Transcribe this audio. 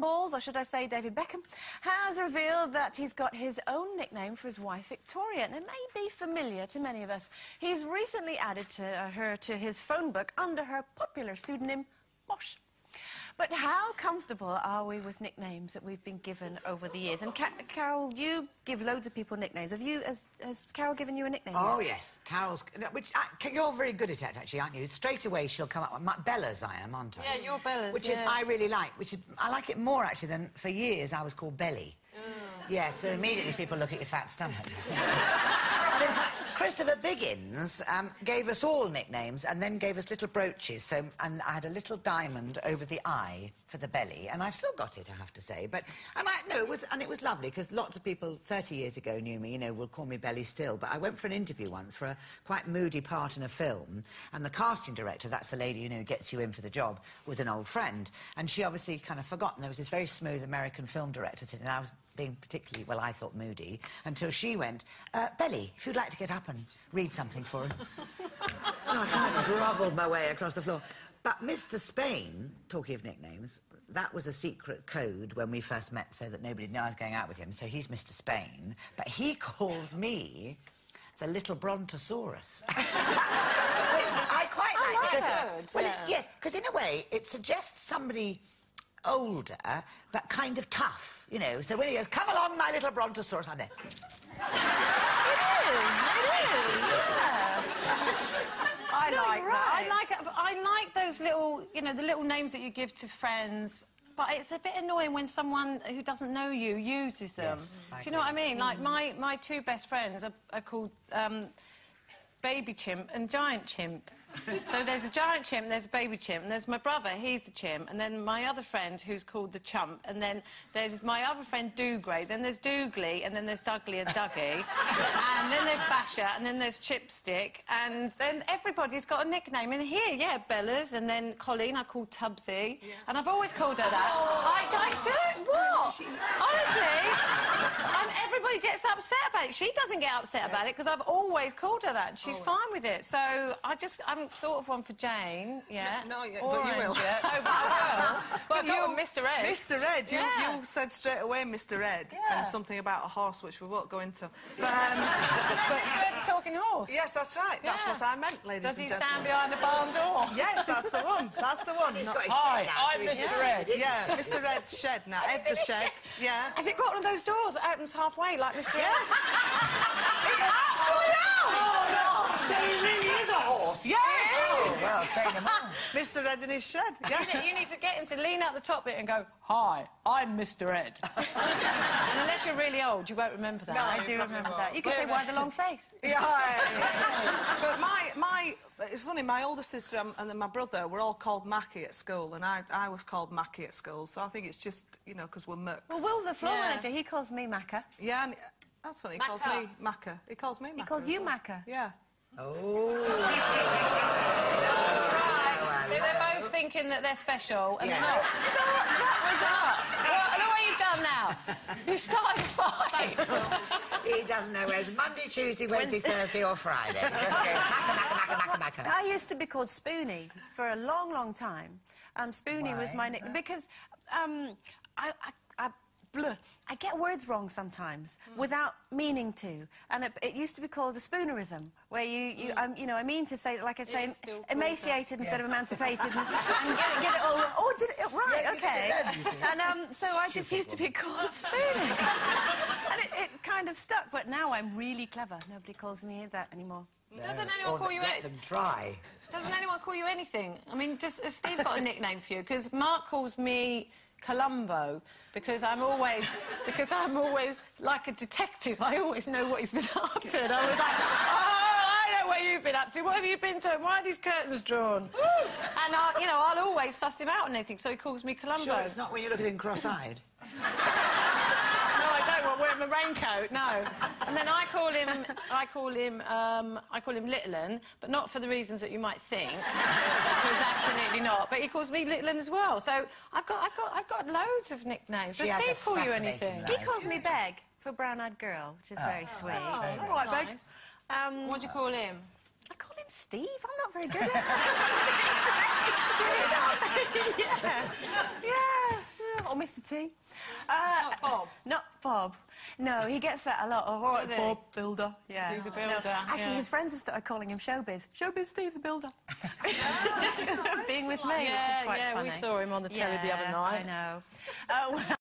Balls, or should I say David Beckham, has revealed that he's got his own nickname for his wife Victoria, and it may be familiar to many of us. He's recently added to, uh, her to his phone book under her popular pseudonym Bosh. But how comfortable are we with nicknames that we've been given over the years? And Ca Carol, you give loads of people nicknames. Have you, has, has Carol given you a nickname? Oh, yet? yes. Carol's... Which, uh, you're very good at it, actually, aren't you? Straight away she'll come up with... My, Bella's I am, aren't I? Yeah, you're Bella's, Which yeah. is, I really like, which is... I like it more, actually, than for years I was called Belly. Mm. Yeah, so immediately people look at your fat stomach. and in fact, Christopher Biggins um, gave us all nicknames and then gave us little brooches. So, and I had a little diamond over the eye for the belly, and I've still got it, I have to say. But and I no, it was and it was lovely because lots of people 30 years ago knew me. You know, will call me Belly still. But I went for an interview once for a quite moody part in a film, and the casting director, that's the lady you know gets you in for the job, was an old friend, and she obviously kind of forgotten there was this very smooth American film director sitting. And I was being particularly, well, I thought moody, until she went, uh, Belly, if you'd like to get up and read something for her. so I kind of grovelled my way across the floor. But Mr. Spain, talking of nicknames, that was a secret code when we first met so that nobody knew I was going out with him. So he's Mr. Spain, but he calls me the little brontosaurus. Which I quite I like. like because, that, well, it- yes, because in a way it suggests somebody older, but kind of tough, you know. So when he goes, come along, my little brontosaurus, I'm there. I No, like you're that. I like. I like those little, you know, the little names that you give to friends. But it's a bit annoying when someone who doesn't know you uses them. Yes, Do you know what I mean? Like my my two best friends are, are called um, Baby Chimp and Giant Chimp. So there's a giant chimp, there's a baby chimp, and there's my brother, he's the chimp, and then my other friend who's called the chump, and then there's my other friend Doogray, then there's Doogly, and then there's Dougly and Dougie, and then there's Basher, and then there's Chipstick, and then everybody's got a nickname in here, yeah, Bella's, and then Coleen I called Tubbsy, and I've always called her that. I, I do, what? Honestly, and everybody gets upset about it. She doesn't get upset about it because I've always called her that. and She's fine with it. So I just I haven't thought of one for Jane yet. No, yeah, Or but you will. Yet. Oh, but I will. But you, Mr. Ed. Mr. Ed, you, Yeah. you said straight away Mr. Ed Yeah. and something about a horse, which we won't go into. But, um, but You said talking horse. yes, that's right. That's Yeah. what I meant, ladies Does he gentlemen. stand behind the barn door? Yes, that's the one. That's the one. He's Not- got his Hi, shed out, I'm Mr. just- Ed. yeah, Mr. Ed's shed now. Ed the shed. Yeah. Has it got one of those doors that opens halfway like Mr. Yes. Ed? Actually, has. Oh, no. So he really is a horse? Yes. Oh, well, say no more. Mr. Ed in his shed. You need- You need to get him to lean out the top bit and go, Hi, I'm Mr. Ed. and unless you're really old, you won't remember that. No, I do remember won't. that. You can say, why the long face? Yeah. but my, my, it's funny, my older sister and, and then my brother were all called Mackie at school, and I, I was called Mackie at school, so I think it's just, you know, because we're mucks. Well, Will, the floor Yeah. manager, he calls me Macca. Yeah, and that's funny, he calls me Macca. He calls me Macca. He calls you well. Macca. Yeah. Oh. So they're both thinking that they're special, and Yeah. they're not. That was up. Well, look what you've done now. You started a fight. He doesn't know whether it's Monday, Tuesday, Wednesday, Thursday or Friday. He just goes, macca, macca, macca, macca, macca. I used to be called Spoonie for a long, long time. Um, Spoonie was my is nickname because um, I, I, I, get words wrong sometimes Hmm. without meaning to, and it, it used to be called a spoonerism, where you, you, um, you know, I mean to say, like I say, is still called emaciated instead of emancipated, and, and get, it- get it all. Oh, did it right? Yeah, you did okay. it then, you see. and um, so I just used to be called Spoonie, and it, it kind of stuck. But now I'm really clever. Nobody calls me that anymore. Doesn't anyone Or call you let them try. Doesn't anyone call you anything? I mean, just has Steve got a nickname for you? Because Mark calls me Columbo because I'm always because I'm always like a detective. I always know what he's been up to, and I was like, oh, I know what you've been up to. What have you been doing? Why are these curtains drawn? and I, you know, I'll always suss him out on anything, so he calls me Columbo. Sure, it's not when you look at him cross-eyed. No, I don't want wearing my raincoat. No. And then I call him, I call him, um, I call him Littlin, but not for the reasons that you might think. because absolutely not. But he calls me Littlin as well. So I've got, I've got, I've got loads of nicknames. She Does has Steve call you anything? life. He calls me Beg for brown-eyed girl, which is very sweet. Oh, that's All right, Beg. Um, What do you call him? Steve. I'm not very good at it. yeah. yeah. or Mr. T. Uh, Not Bob. Not Bob. No, he gets that a lot. All right, Bob, builder. Yeah. He's a No, builder, Actually, yeah. his friends have started calling him Showbiz. Showbiz Steve, the builder. Just because of being with me, which Yeah, is quite yeah, funny. we saw him on the telly the other night. I know. Uh, well,